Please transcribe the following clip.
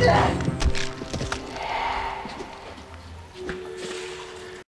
Yes!